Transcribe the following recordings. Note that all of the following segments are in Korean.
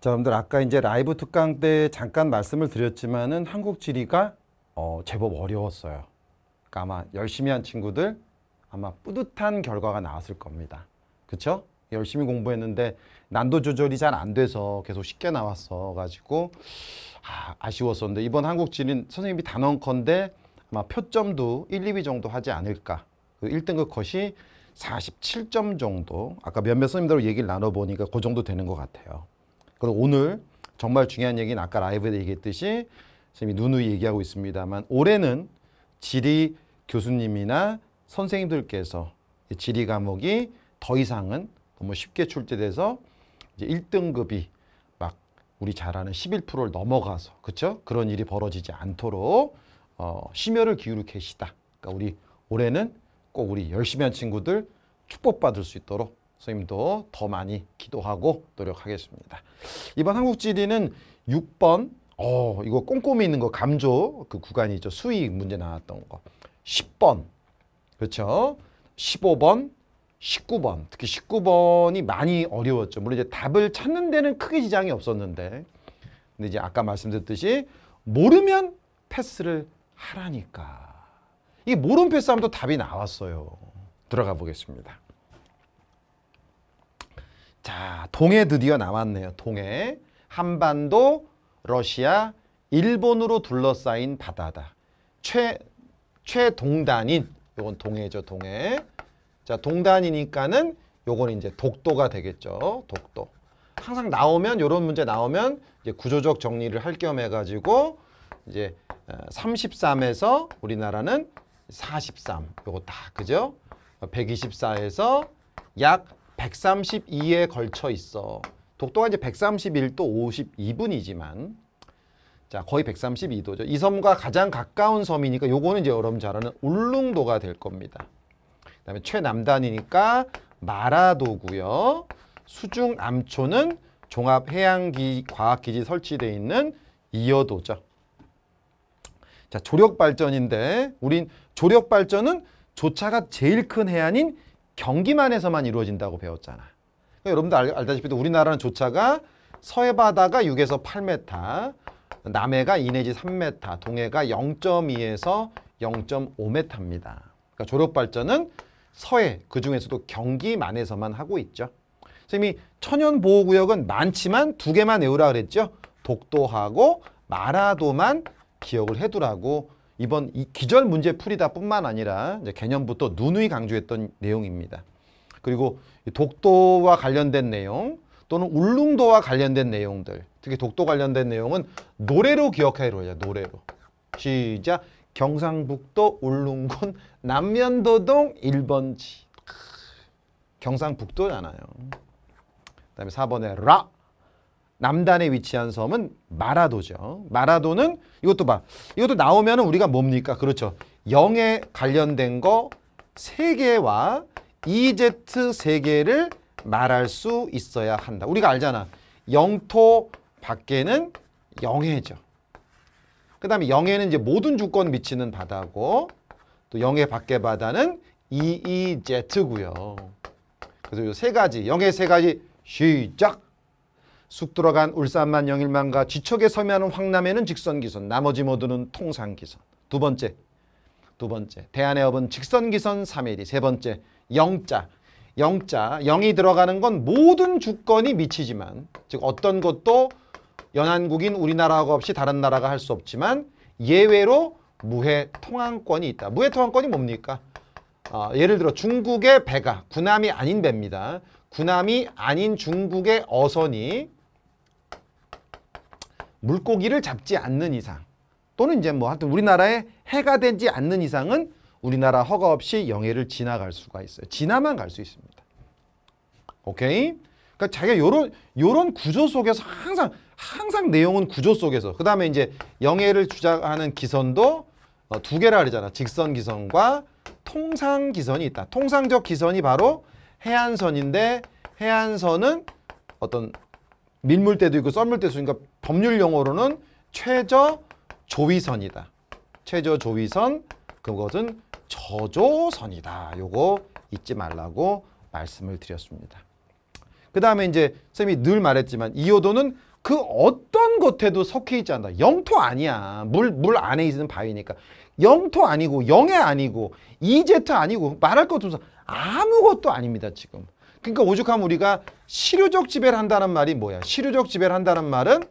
자, 여러분들 아까 이제 라이브 특강 때 잠깐 말씀을 드렸지만은 한국 지리가 어, 제법 어려웠어요. 그러니까 아마 열심히 한 친구들 아마 뿌듯한 결과가 나왔을 겁니다. 그렇죠? 열심히 공부했는데 난도 조절이 잘 안 돼서 계속 쉽게 나왔어 가지고 아, 아쉬웠었는데 이번 한국 지리는 선생님이 단언컨대 아마 표점도 1, 2위 정도 하지 않을까. 그 1등급 컷이 47점 정도. 아까 몇몇 선생님들 얘기를 나눠보니까 그 정도 되는 것 같아요. 그리고 오늘 정말 중요한 얘기는 아까 라이브에 얘기했듯이 선생님이 누누이 얘기하고 있습니다만 올해는 지리 교수님이나 선생님들께서 지리 과목이 더 이상은 너무 쉽게 출제돼서 이제 1등급이 막 우리 잘 아는 11%를 넘어가서 그렇죠? 그런 일이 벌어지지 않도록 어, 심혈을 기울여 계시다. 그러니까 우리 올해는 꼭 우리 열심히 한 친구들 축복받을 수 있도록 선생님도 더 많이 기도하고 노력하겠습니다. 이번 한국지리는 6번 어 이거 꼼꼼히 있는 거 감조 그 구간이죠. 수익 문제 나왔던 거. 10번 그렇죠. 15번 19번 특히 19번이 많이 어려웠죠. 물론 이제 답을 찾는 데는 크게 지장이 없었는데 근데 이제 아까 말씀드렸듯이 모르면 패스를 하라니까. 이게 모른 패스하면 또 답이 나왔어요. 들어가 보겠습니다. 자, 동해 드디어 나왔네요. 동해. 한반도, 러시아, 일본으로 둘러싸인 바다다. 최 최동단인 요건 동해죠, 동해. 자, 동단이니까는 요건 이제 독도가 되겠죠. 독도. 항상 나오면 요런 문제 나오면 이제 구조적 정리를 할 겸 해 가지고 이제 33에서 우리나라는 43. 요거 다 그죠? 124에서 약 132에 걸쳐 있어. 독도가 이제 131도 52분이지만 자 거의 132도죠. 이 섬과 가장 가까운 섬이니까 요거는 이제 여러분 잘 아는 울릉도가 될 겁니다. 그 다음에 최남단이니까 마라도고요. 수중 남초는 종합해양과학기지 설치되어 있는 이어도죠. 자 조력 발전인데 우린 조력 발전은 조차가 제일 큰 해안인 경기만에서만 이루어진다고 배웠잖아. 그러니까 여러분들 알, 알다시피 우리나라는 조차가 서해 바다가 6에서 8m, 남해가 2 내지 3m, 동해가 0.2에서 0.5m입니다. 그러니까 조력 발전은 서해 그 중에서도 경기만에서만 하고 있죠. 선생님이 천연 보호 구역은 많지만 두 개만 외우라 그랬죠. 독도하고 마라도만 기억을 해두라고 이번 이 기절 문제 풀이다 뿐만 아니라 이제 개념부터 누누이 강조했던 내용입니다. 그리고 독도와 관련된 내용 또는 울릉도와 관련된 내용들 특히 독도 관련된 내용은 노래로 기억하기로 하자 노래로. 시작. 경상북도 울릉군 남면도동 1번지. 경상북도잖아요. 그다음에 4번에 라 남단에 위치한 섬은 마라도죠. 마라도는 이것도 봐. 이것도 나오면 우리가 뭡니까? 그렇죠. 영에 관련된 거 세개와 EZ 세개를 말할 수 있어야 한다. 우리가 알잖아. 영토 밖에는 영해죠. 그 다음에 영해는 이제 모든 주권 미치는 바다고 또 영해 밖의 바다는 EEZ고요. 그래서 이 세 가지, 영해 세 가지 시작! 쑥 들어간 울산만 영일만과 지척에 서면하는 황남에는 직선기선, 나머지 모두는 통상기선. 두 번째, 두 번째, 대안의 업은 직선기선 3일이. 세 번째, 영자. 영자, 영이 들어가는 건 모든 주권이 미치지만 즉 어떤 것도 연안국인 우리나라가 없이 다른 나라가 할 수 없지만 예외로 무해 통항권이 있다. 무해 통항권이 뭡니까? 어, 예를 들어 중국의 배가 군함이 아닌 배입니다. 군함이 아닌 중국의 어선이 물고기를 잡지 않는 이상 또는 이제 뭐 하여튼 우리나라에 해가 되지 않는 이상은 우리나라 허가 없이 영해를 지나갈 수가 있어요. 지나만 갈 수 있습니다. 오케이? 그러니까 자기가 요런 요런 구조 속에서 항상 항상 내용은 구조 속에서 그다음에 이제 영해를 주장하는 기선도 어, 두 개라 그러잖아. 직선 기선과 통상 기선이 있다. 통상적 기선이 바로 해안선인데 해안선은 어떤 밀물대도 있고 썰물대도 있으니까 법률 용어로는 최저 조위선이다. 최저 조위선 그것은 저조선이다. 요거 잊지 말라고 말씀을 드렸습니다. 그 다음에 이제 쌤이 늘 말했지만 이호도는 그 어떤 것에도 섞여 있지 않다. 영토 아니야. 물, 물 안에 있는 바위니까. 영토 아니고, 영해 아니고, 이제트 아니고, 말할 것도 없어. 아무것도 아닙니다, 지금. 그러니까 오죽하면 우리가 실효적 지배를 한다는 말이 뭐야? 실효적 지배를 한다는 말은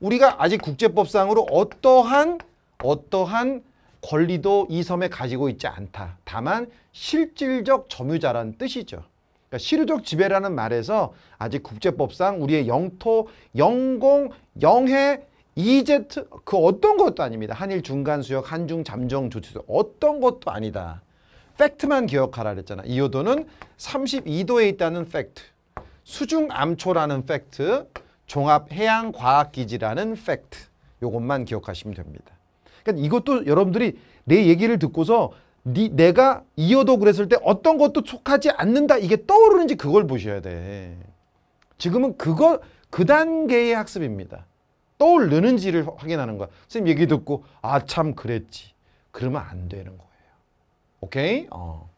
우리가 아직 국제법상으로 어떠한, 어떠한 권리도 이 섬에 가지고 있지 않다. 다만 실질적 점유자라는 뜻이죠. 그러니까 실효적 지배라는 말에서 아직 국제법상 우리의 영토, 영공, 영해, EEZ 그 어떤 것도 아닙니다. 한일 중간 수역, 한중 잠정 조치도 어떤 것도 아니다. 팩트만 기억하라 그랬잖아. 이어도는 32도에 있다는 팩트. 수중 암초라는 팩트. 종합 해양 과학 기지라는 팩트. 요것만 기억하시면 됩니다. 그러니까 이것도 여러분들이 내 얘기를 듣고서 니, 내가 이어도 그랬을 때 어떤 것도 속하지 않는다 이게 떠오르는지 그걸 보셔야 돼. 지금은 그거 그 단계의 학습입니다. 떠오르는지를 확인하는 거야. 선생님 얘기 듣고 아 참 그랬지. 그러면 안 되는 거예요. 오케이? 어.